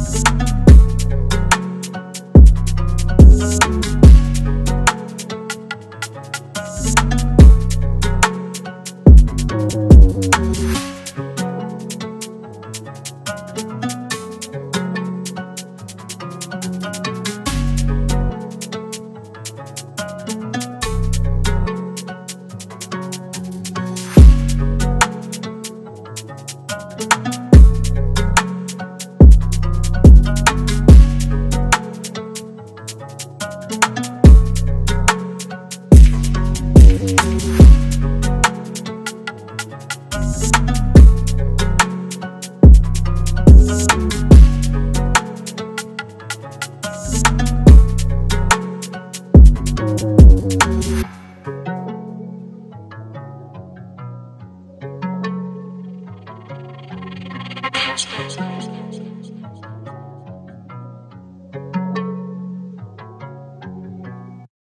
Peace. House